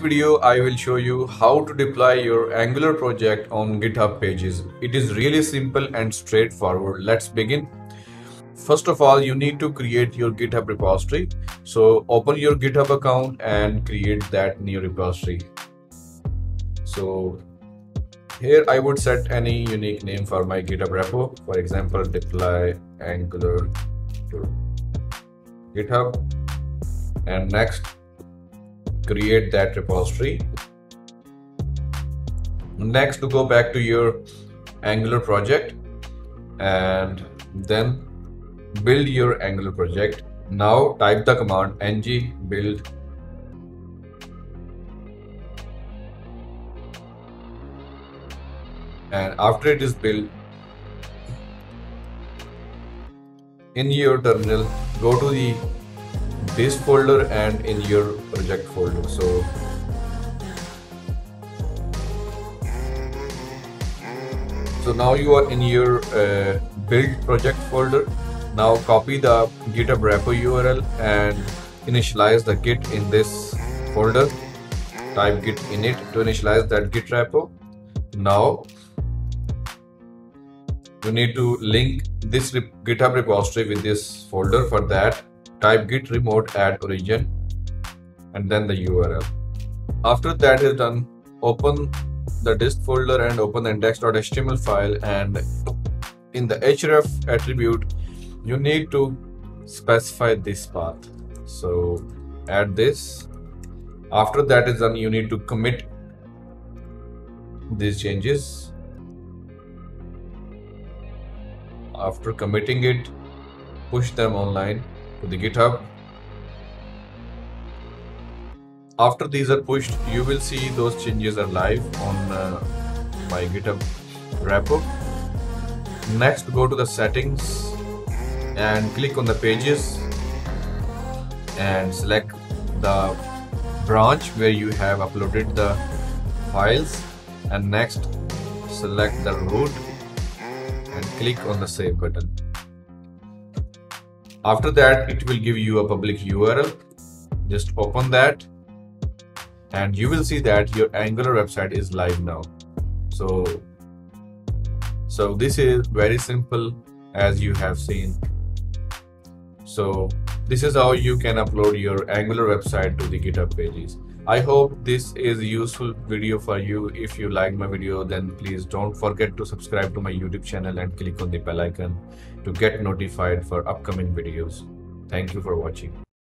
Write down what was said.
this video I will show you how to deploy your Angular project on GitHub pages. It is really simple and straightforward. Let's begin. First of all, you need to create your GitHub repository. So open your GitHub account and create that new repository. So here I would set any unique name for my GitHub repo. For example, deploy Angular GitHub. And next create that repository. Next to go back to your Angular project and then build your Angular project. Now type the command ng build and after it is built in your terminal go to the dist folder and in your project folder. So so now you are in your uh, build project folder. Now copy the github repo url and initialize the git in this folder. Type git init to initialize that git repo. Now you need to link this github repository with this folder. For that type git remote add origin and then the URL. After that is done, open the dist folder and open the index.html file and in the href attribute you need to specify this path. So add this. After that is done you need to commit these changes. After committing it, push them online to the GitHub. After these are pushed, you will see those changes are live on uh, my GitHub repo. Next, go to the settings and click on the pages and select the branch where you have uploaded the files and next select the root and click on the save button. After that, it will give you a public URL. Just open that and you will see that your Angular website is live now. So, so this is very simple as you have seen. So this is how you can upload your Angular website to the GitHub pages. I hope this is a useful video for you. If you like my video, then please don't forget to subscribe to my YouTube channel and click on the bell icon to get notified for upcoming videos. Thank you for watching.